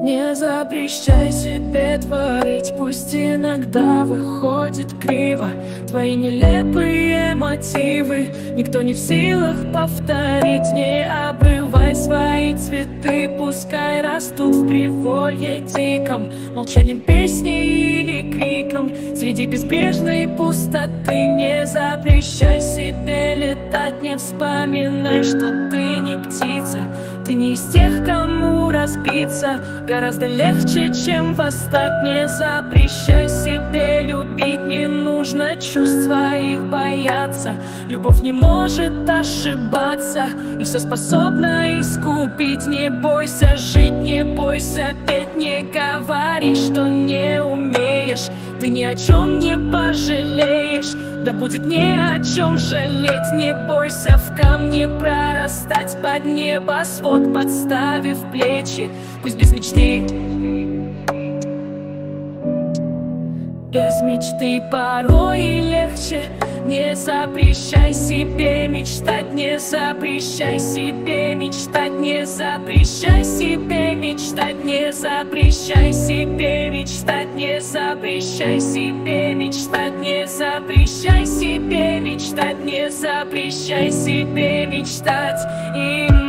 Не запрещай себе творить, пусть иногда выходит криво. Твои нелепые мотивы Никто не в силах повторить. Не обрывай свои цветы Пускай растут в приволье диком. Молчанием песни или криком Среди безбрежной пустоты. Не запрещай себе летать Не вспоминай, что ты не птица. Ты не из тех, кому разбиться. Гораздо легче, чем восстать. Не запрещай себе любить. Не нужно чувств своих бояться. Любовь не может ошибаться. И все способна искупить. Не бойся жить, не бойся петь. Не говори, что не умеешь. Ты ни о чем не пожалеешь. Да будет не о чем жалеть. Не бойся в камне прорастать. Под небосвод подставив плечи Пусть без мечты. Без мечты порой легче. Не запрещай себе мечтать Не запрещай себе мечтать Не запрещай себе мечтать Не запрещай себе мечтать Не запрещай себе мечтать Не запрещай себе мечтать Не запрещай себе мечтать. И